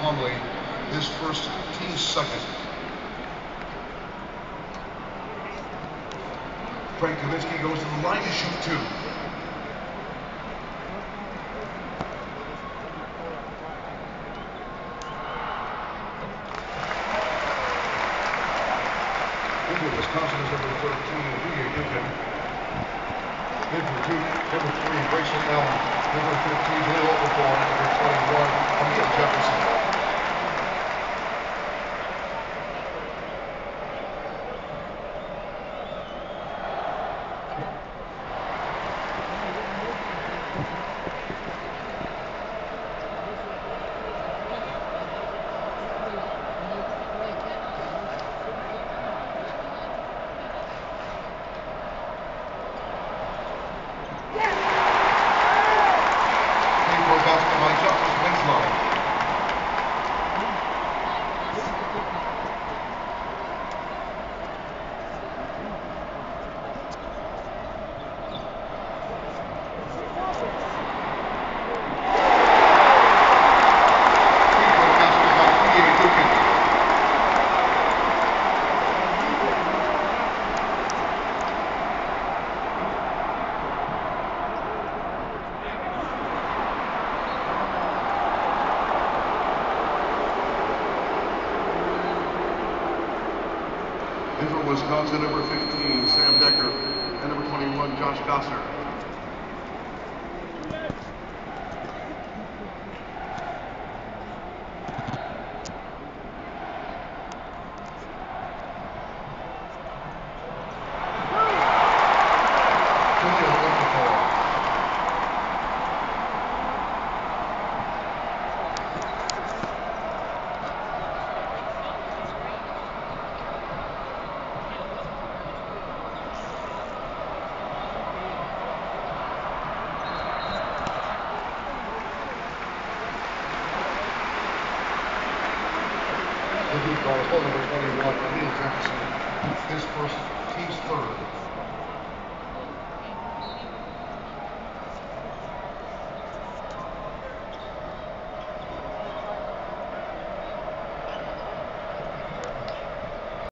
Conley, his first, team's second. Frank Kaminsky goes to the line to shoot two. Wisconsin is number 13, Number three, Grayson Allen. Number 15, Jahlil Okafor. Number 21, Amile Jefferson. In for Wisconsin, number 15, Sam Dekker, and number 21, Josh Gasser. Indeed, number 21, Amile Jefferson, his first, team's third.